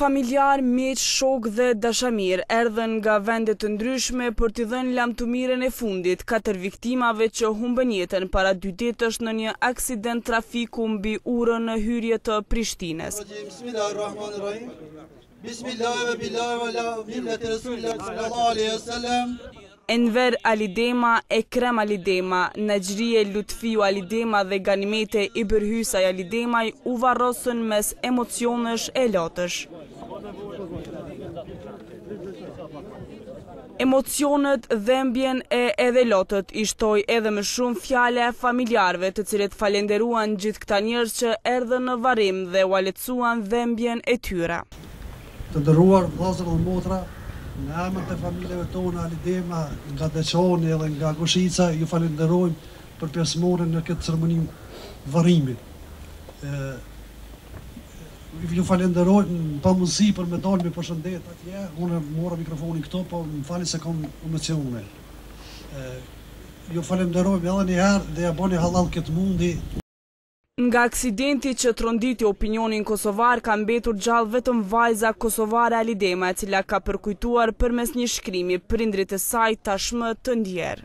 Familjarë, miq, shokë dhe dashamirë erdhën nga vende të ndryshme për t'i dhënë lamtumirën e fundit katër viktimave që humbën jetën para dy ditësh në një aksident trafiku mbi urën në hyrje të Prishtinës. Enver Alidema, Ekrem Alidema, Naxhije Lutfiu Alidema dhe Ganimete Ibërhysaj Alidemaj u varrosën mes emocionesh e lotësh. Emocionet, dhembjen e edhe lotët i shtoi edhe më shumë fjala e familjarëve të cilët falenderuan gjithë këta njerëz që erdhën në varrim dhe ua lehtësuan dhembjen e tyre. Të nderuar vllazër dhe motra, në emër të familjeve tona Alidema nga Deçani edhe nga Gushica ju falënderojmë për pjesëmarrjen në këtë ceremoni varrimi. Ju falënderojmë në pamundësi për me dalë me përshëndet atje, unë mora mikrofonin këtu, po më falni se kam emocione. Ju falënderojmë edhe një herë dhe ja bëni hallall këtë mundi. Nga aksidenti që tronditi opinionin kosovar ka mbetur gjallë vetëm vajza Kosovare Alidema e cila ka përkujtuar përmes një shkrimi prindërit e saj tashmë të ndjerë.